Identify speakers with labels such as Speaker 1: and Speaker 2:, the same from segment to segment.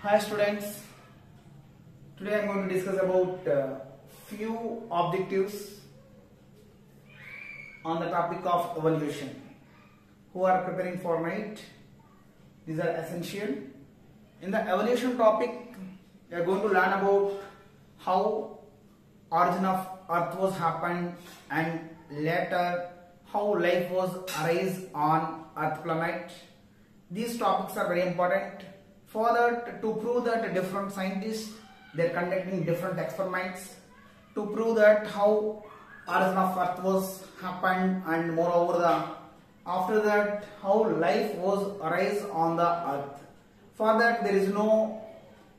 Speaker 1: Hi students. Today I am going to discuss about uh, few objectives on the topic of evolution. Who are preparing for NEET? These are essential. In the evolution topic, we are going to learn about how origin of earth was happened and later how life was arise on earth planet. These topics are very important. Further, to prove that different scientists they are conducting different experiments to prove that how origin of earth was happened and moreover the after that how life was arise on the earth. For that there is no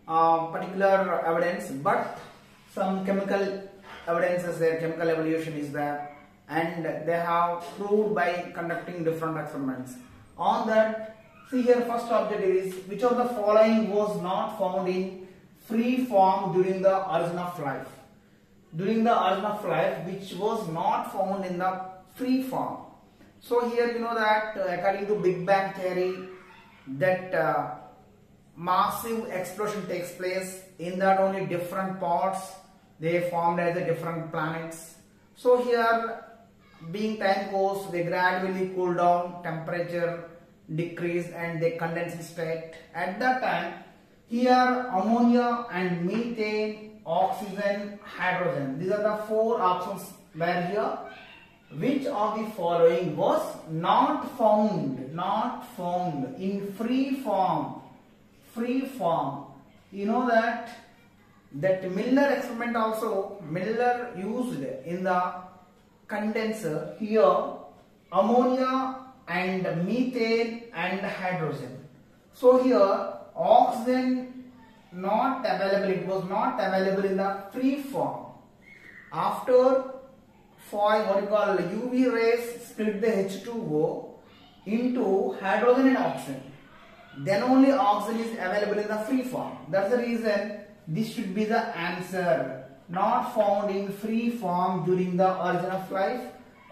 Speaker 1: uh, particular evidence but some chemical evidences there chemical evolution is there and they have proved by conducting different experiments on that see here first objective is which of the following was not found in free form during the origin of life? During the origin of life which was not found in the free form. So here you know that uh, according to big bang theory that uh, massive explosion takes place in that only different parts. They formed as a different planets. So here being time goes they gradually cool down temperature decrease and they condense state at that time here ammonia and methane oxygen hydrogen. These are the four options were here. Which of the following was not found? Not found. In free form. Free form. You know that? That Miller experiment also Miller used in the condenser here. Ammonia and methane and hydrogen. So here oxygen not available it was not available in the free form. After foil what you call UV rays split the H2O into hydrogen and oxygen. Then only oxygen is available in the free form. That's the reason this should be the answer. Not found in free form during the origin of life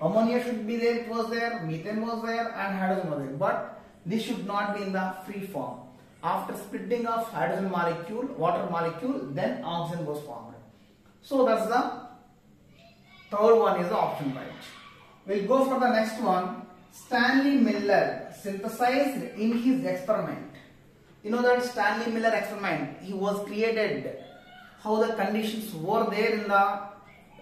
Speaker 1: ammonia should be there it was there methane was there and hydrogen was there. But this should not be in the free form. After splitting of hydrogen molecule water molecule then oxygen was formed. So that's the third one is the option right. We'll go for the next one. Stanley miller synthesized in his experiment. You know that stanley miller experiment he was created. How the conditions were there in the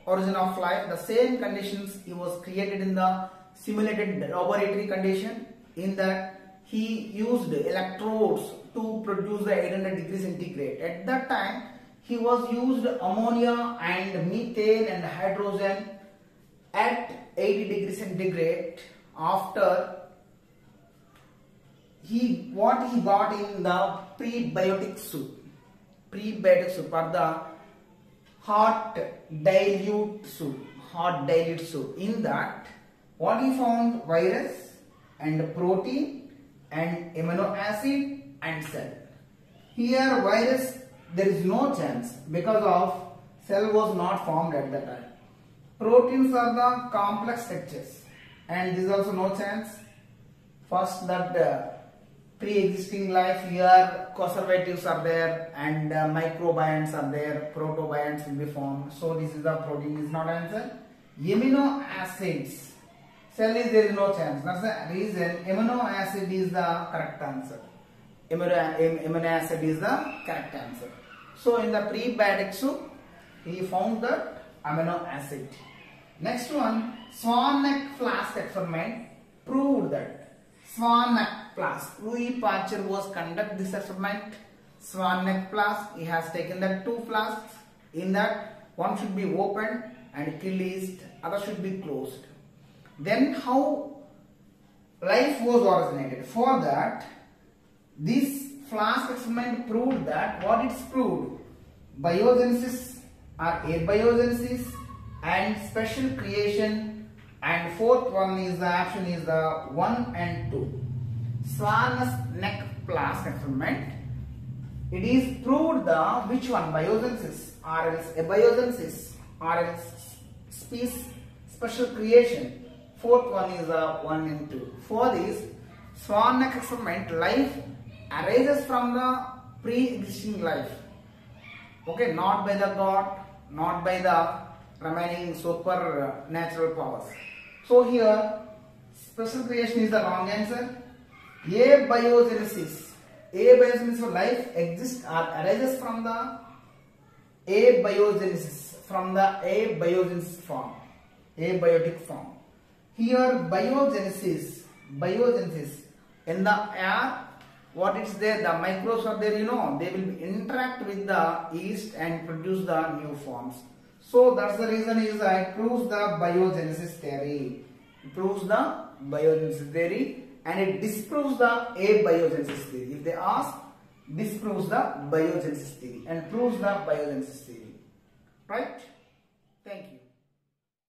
Speaker 1: origin of life the same conditions he was created in the simulated laboratory condition in that he used electrodes to produce the 800 degree centigrade. At that time he was used ammonia and methane and hydrogen at 80 degree centigrade after he what he got in the prebiotic soup. Prebiotic soup or the hot dilute soup hot dilute soup. In that what he found? Virus and protein and amino acid and cell. Here virus there is no chance because of cell was not formed at that time. Proteins are the complex structures and there is also no chance. First that uh, pre-existing life here coacervates are there and uh, are there protobionts will be formed. So this is the protein is not answer. Amino acids cell is there is no chance. That's the reason amino acid is the correct answer. Amino, amino acid is the correct answer. So in the prebiotic soup he found the amino acid next one swan neck flask experiment proved that. Swan neck flask. Louis Pasteur was conduct this experiment. Swan neck flask. He has taken the two flasks. In that one should be opened and released. Other should be closed. Then how life was originated? For that, this flask experiment proved that what it's proved biogenesis or abiogenesis and special creation and fourth one is the option is the 1 and 2 swan's neck flask experiment it is proved the which one? Biogenesis. Or else eh, abiogenesis or else species special creation. Fourth one is the 1 and 2 for this swan neck experiment life arises from the pre-existing life. Okay, not by the God, not by the remaining supernatural uh, powers. So here, special creation is the wrong answer. Abiogenesis. Abiogenesis for life exists or arises from the abiogenesis, from the abiogenesis form, abiotic form. Here biogenesis, biogenesis in the air, what is there? The microbes are there, you know, they will interact with the yeast and produce the new forms. So that's the reason is i proves the biogenesis theory. It proves the biogenesis theory and it disproves the abiogenesis theory. If they ask, disproves the biogenesis theory and proves the biogenesis theory. Right? Thank you.